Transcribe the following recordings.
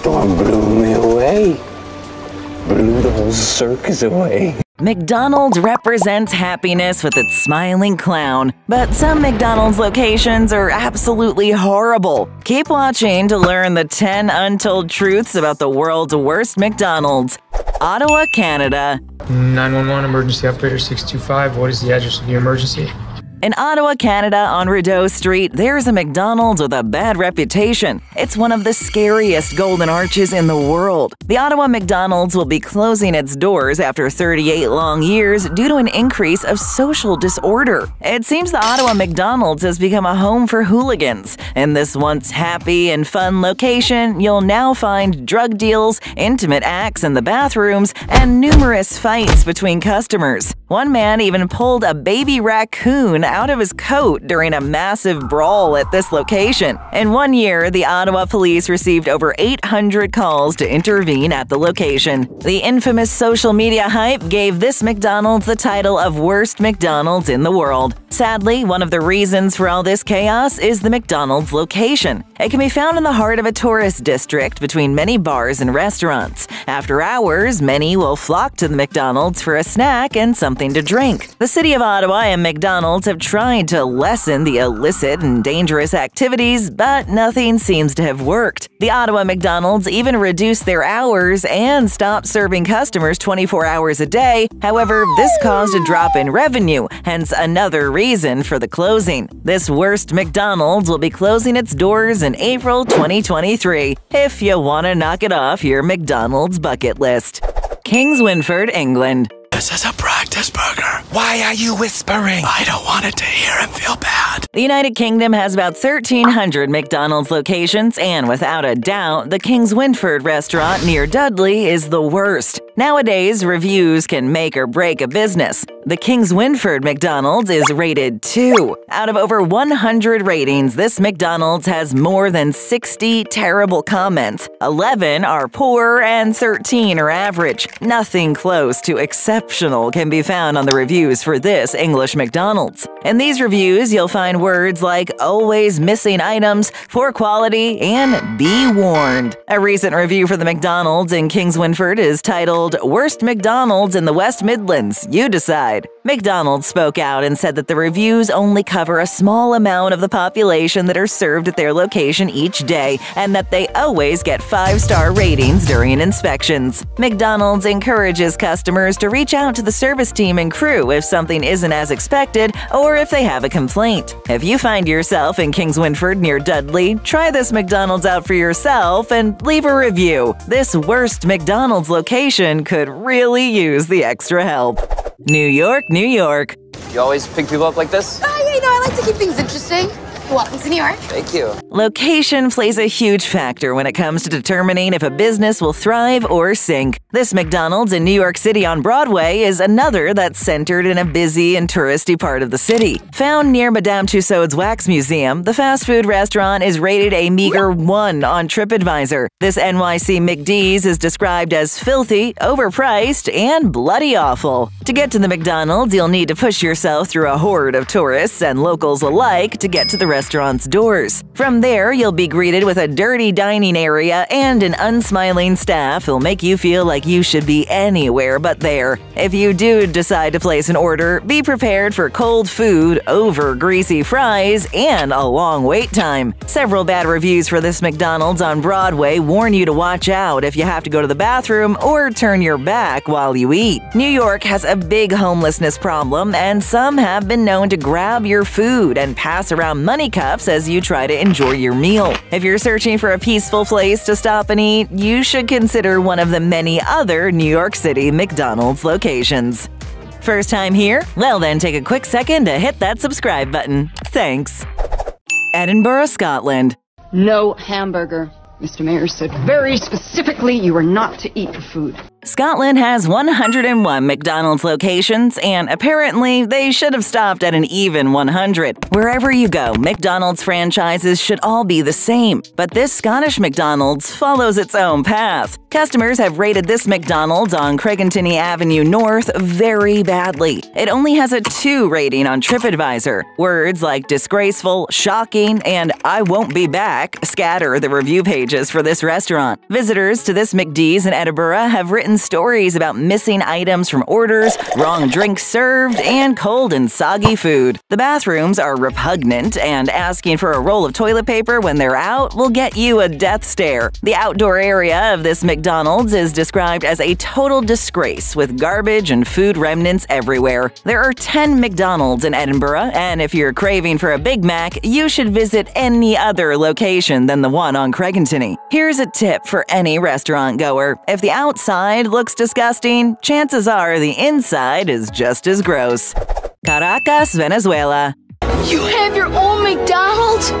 storm blew me away. Blew the whole circus away. McDonald's represents happiness with its smiling clown, but some McDonald's locations are absolutely horrible. Keep watching to learn the 10 untold truths about the world's worst McDonald's. Ottawa, Canada. 911 emergency operator 625. What is the address of the emergency? In Ottawa, Canada, on Rideau Street, there's a McDonald's with a bad reputation. It's one of the scariest golden arches in the world. The Ottawa McDonald's will be closing its doors after 38 long years due to an increase of social disorder. It seems the Ottawa McDonald's has become a home for hooligans. In this once happy and fun location, you'll now find drug deals, intimate acts in the bathrooms, and numerous fights between customers. One man even pulled a baby raccoon out of his coat during a massive brawl at this location. In one year, the Ottawa police received over 800 calls to intervene at the location. The infamous social media hype gave this McDonald's the title of Worst McDonald's in the World. Sadly, one of the reasons for all this chaos is the McDonald's location. It can be found in the heart of a tourist district between many bars and restaurants. After hours, many will flock to the McDonald's for a snack and something to drink. The City of Ottawa and McDonald's have tried to lessen the illicit and dangerous activities, but nothing seems to have worked. The Ottawa McDonald's even reduced their hours and stopped serving customers 24 hours a day. However, this caused a drop in revenue, hence another reason for the closing. This worst McDonald's will be closing its doors in April 2023 if you want to knock it off your McDonald's bucket list. Kingswinford, England. This is a practice burger. Why are you whispering? I don't want it to hear and feel bad. The United Kingdom has about 1,300 McDonald's locations, and without a doubt, the Kingswinford restaurant near Dudley is the worst. Nowadays, reviews can make or break a business. The Kingswinford McDonald's is rated 2. Out of over 100 ratings, this McDonald's has more than 60 terrible comments. 11 are poor and 13 are average. Nothing close to exceptional can be found on the reviews for this English McDonald's. In these reviews, you'll find words like always missing items, poor quality, and be warned. A recent review for the McDonald's in Kingswinford is titled Worst McDonald's in the West Midlands. You decide. McDonald's spoke out and said that the reviews only cover a small amount of the population that are served at their location each day and that they always get five star ratings during inspections. McDonald's encourages customers to reach out to the service team and crew if something isn't as expected or if they have a complaint. If you find yourself in Kingswinford near Dudley, try this McDonald's out for yourself and leave a review. This worst McDonald's location could really use the extra help. New York, New York. You always pick people up like this? Oh, yeah, you know, I like to keep things interesting. Welcome to New York. Thank you. Location plays a huge factor when it comes to determining if a business will thrive or sink. This McDonald's in New York City on Broadway is another that's centered in a busy and touristy part of the city. Found near Madame Tussauds Wax Museum, the fast food restaurant is rated a meager 1 on TripAdvisor. This NYC McDee's is described as filthy, overpriced, and bloody awful. To get to the McDonald's, you'll need to push yourself through a horde of tourists and locals alike to get to the restaurant's doors. From there, you'll be greeted with a dirty dining area and an unsmiling staff who'll make you feel like you should be anywhere but there. If you do decide to place an order, be prepared for cold food, over greasy fries, and a long wait time. Several bad reviews for this McDonald's on Broadway warn you to watch out if you have to go to the bathroom or turn your back while you eat. New York has a big homelessness problem, and some have been known to grab your food and pass around money cups as you try to enjoy your meal. If you're searching for a peaceful place to stop and eat, you should consider one of the many other New York City McDonald's locations. First time here? Well, then take a quick second to hit that subscribe button. Thanks. Edinburgh, Scotland. No hamburger. Mr. Mayor said very specifically you are not to eat the food. Scotland has 101 McDonald's locations, and apparently they should have stopped at an even 100. Wherever you go, McDonald's franchises should all be the same, but this Scottish McDonald's follows its own path. Customers have rated this McDonald's on Craigentinny Avenue North very badly. It only has a 2 rating on TripAdvisor. Words like disgraceful, shocking, and I won't be back scatter the review pages for this restaurant. Visitors to this McD's in Edinburgh have written stories about missing items from orders, wrong drinks served, and cold and soggy food. The bathrooms are repugnant, and asking for a roll of toilet paper when they're out will get you a death stare. The outdoor area of this McDonald's is described as a total disgrace with garbage and food remnants everywhere. There are 10 McDonald's in Edinburgh, and if you're craving for a Big Mac, you should visit any other location than the one on Craigentinny. Here's a tip for any restaurant goer. If the outside looks disgusting, chances are the inside is just as gross. Caracas, Venezuela. You have your own McDonald's?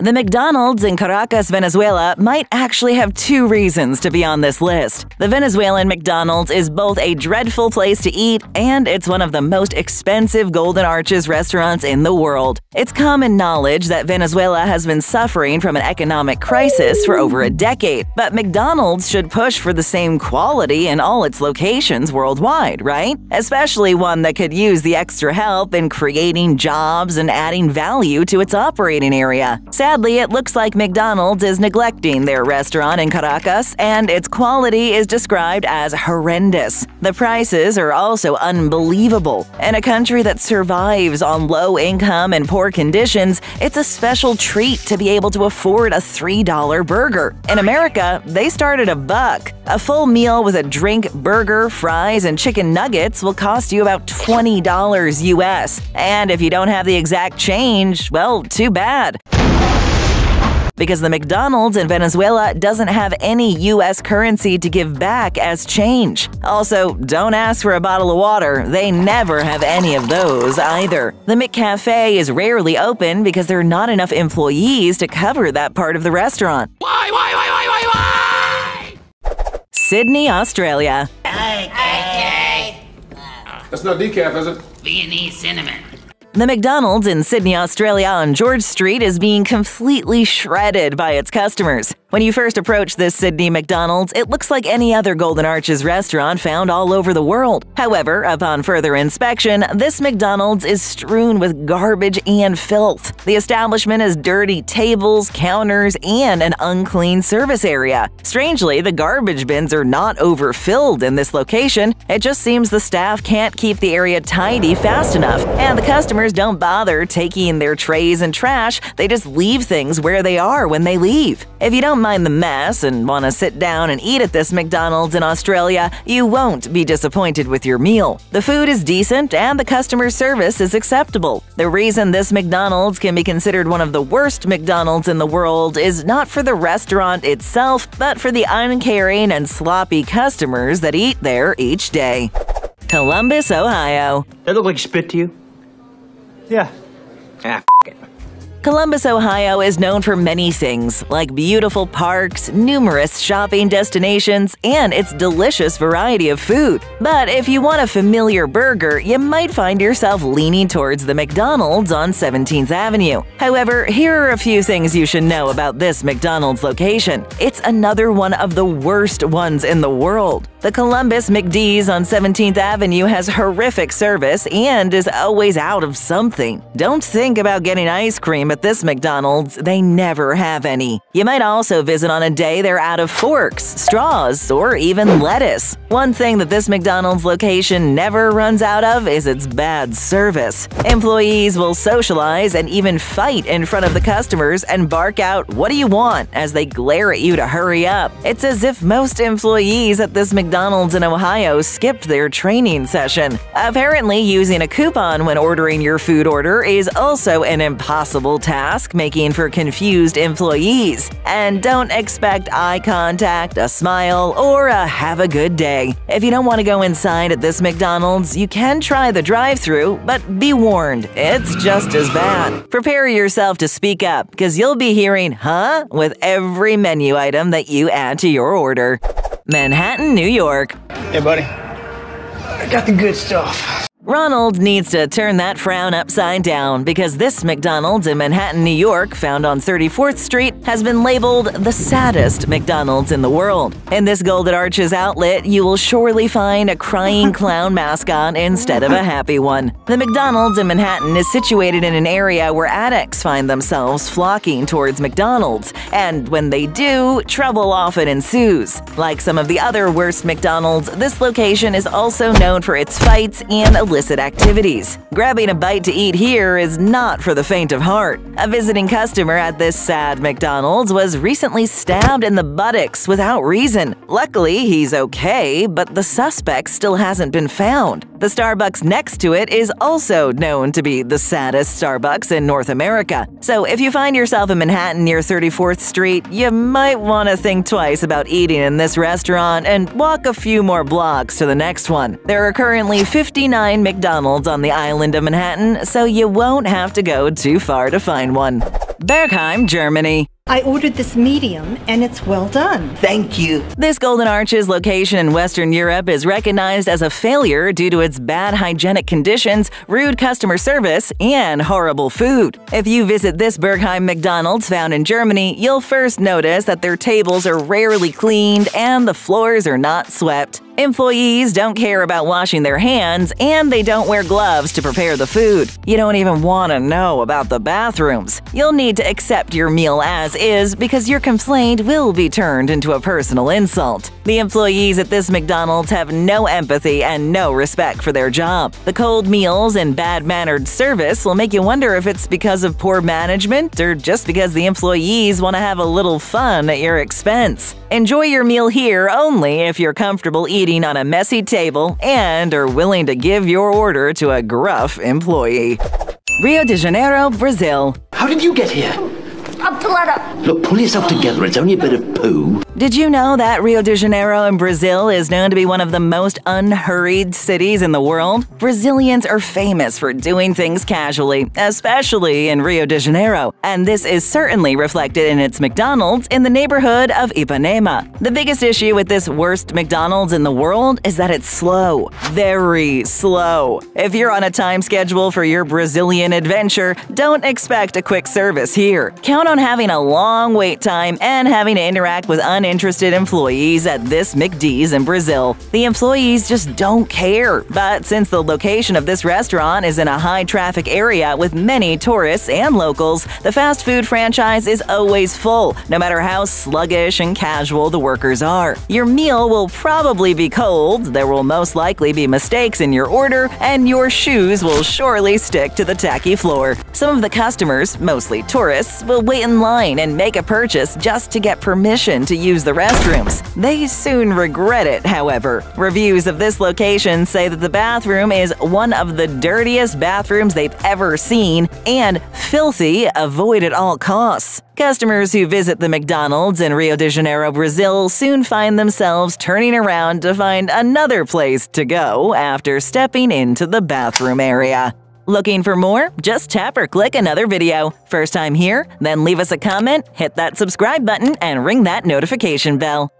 The McDonald's in Caracas, Venezuela might actually have two reasons to be on this list. The Venezuelan McDonald's is both a dreadful place to eat and it's one of the most expensive Golden Arches restaurants in the world. It's common knowledge that Venezuela has been suffering from an economic crisis for over a decade, but McDonald's should push for the same quality in all its locations worldwide, right? Especially one that could use the extra help in creating jobs and adding value to its operating area. Sadly, it looks like McDonald's is neglecting their restaurant in Caracas, and its quality is described as horrendous. The prices are also unbelievable. In a country that survives on low income and poor conditions, it's a special treat to be able to afford a $3 burger. In America, they start at a buck. A full meal with a drink, burger, fries, and chicken nuggets will cost you about $20 US. And if you don't have the exact change, well, too bad because the McDonald's in Venezuela doesn't have any US currency to give back as change. Also, don't ask for a bottle of water, they never have any of those either. The McCafe is rarely open because there are not enough employees to cover that part of the restaurant. Why, why, why, why, why, why? Sydney, Australia. That's not decaf, is it? Viennese cinnamon. The McDonald's in Sydney, Australia on George Street is being completely shredded by its customers. When you first approach this Sydney McDonald's, it looks like any other Golden Arches restaurant found all over the world. However, upon further inspection, this McDonald's is strewn with garbage and filth. The establishment has dirty tables, counters, and an unclean service area. Strangely, the garbage bins are not overfilled in this location. It just seems the staff can't keep the area tidy fast enough, and the customers don't bother taking their trays and trash, they just leave things where they are when they leave. If you don't mind the mess and want to sit down and eat at this McDonald's in Australia, you won't be disappointed with your meal. The food is decent and the customer service is acceptable. The reason this McDonald's can be considered one of the worst McDonald's in the world is not for the restaurant itself, but for the uncaring and sloppy customers that eat there each day. Columbus, Ohio. That look like spit to you? Yeah. Ah, f it. Columbus, Ohio is known for many things, like beautiful parks, numerous shopping destinations, and its delicious variety of food. But if you want a familiar burger, you might find yourself leaning towards the McDonald's on 17th Avenue. However, here are a few things you should know about this McDonald's location. It's another one of the worst ones in the world. The Columbus McD's on 17th Avenue has horrific service and is always out of something. Don't think about getting ice cream at this McDonald's, they never have any. You might also visit on a day they're out of forks, straws, or even lettuce. One thing that this McDonald's location never runs out of is its bad service. Employees will socialize and even fight in front of the customers and bark out, What do you want? as they glare at you to hurry up. It's as if most employees at this McDonald's in Ohio skipped their training session. Apparently, using a coupon when ordering your food order is also an impossible task, making for confused employees. And don't expect eye contact, a smile, or a have a good day. If you don't want to go inside at this McDonald's, you can try the drive through, but be warned, it's just as bad. Prepare yourself to speak up, because you'll be hearing, huh, with every menu item that you add to your order. Manhattan, New York. Hey, buddy. I got the good stuff. Ronald needs to turn that frown upside down because this McDonald's in Manhattan, New York, found on 34th Street, has been labeled the saddest McDonald's in the world. In this Golden Arches outlet, you will surely find a crying clown mascot instead of a happy one. The McDonald's in Manhattan is situated in an area where addicts find themselves flocking towards McDonald's, and when they do, trouble often ensues. Like some of the other worst McDonald's, this location is also known for its fights and illicit activities. Grabbing a bite to eat here is not for the faint of heart. A visiting customer at this sad McDonald's was recently stabbed in the buttocks without reason. Luckily, he's okay, but the suspect still hasn't been found. The Starbucks next to it is also known to be the saddest Starbucks in North America. So if you find yourself in Manhattan near 34th Street, you might want to think twice about eating in this restaurant and walk a few more blocks to the next one. There are currently 59 McDonald's on the island of Manhattan, so you won't have to go too far to find one. Bergheim, Germany. I ordered this medium and it's well done. Thank you. This Golden Arches location in Western Europe is recognized as a failure due to its bad hygienic conditions, rude customer service, and horrible food. If you visit this Bergheim McDonald's found in Germany, you'll first notice that their tables are rarely cleaned and the floors are not swept. Employees don't care about washing their hands, and they don't wear gloves to prepare the food. You don't even want to know about the bathrooms. You'll need to accept your meal as is because your complaint will be turned into a personal insult. The employees at this McDonald's have no empathy and no respect for their job. The cold meals and bad mannered service will make you wonder if it's because of poor management or just because the employees want to have a little fun at your expense. Enjoy your meal here only if you're comfortable eating on a messy table and are willing to give your order to a gruff employee. Rio de Janeiro, Brazil. How did you get here? A bladder. Look, pull yourself together. It's only a bit of poo. Did you know that Rio de Janeiro in Brazil is known to be one of the most unhurried cities in the world? Brazilians are famous for doing things casually, especially in Rio de Janeiro, and this is certainly reflected in its McDonald's in the neighborhood of Ipanema. The biggest issue with this worst McDonald's in the world is that it's slow. Very slow. If you're on a time schedule for your Brazilian adventure, don't expect a quick service here. Count on having a long wait time and having to interact with uninterested employees at this McD's in Brazil. The employees just don't care. But since the location of this restaurant is in a high traffic area with many tourists and locals, the fast food franchise is always full, no matter how sluggish and casual the workers are. Your meal will probably be cold, there will most likely be mistakes in your order, and your shoes will surely stick to the tacky floor. Some of the customers, mostly tourists, will wait in line and make a purchase just to get permission to use the restrooms. They soon regret it, however. Reviews of this location say that the bathroom is one of the dirtiest bathrooms they've ever seen and filthy, avoid at all costs. Customers who visit the McDonald's in Rio de Janeiro, Brazil soon find themselves turning around to find another place to go after stepping into the bathroom area. Looking for more? Just tap or click another video. First time here? Then leave us a comment, hit that subscribe button, and ring that notification bell.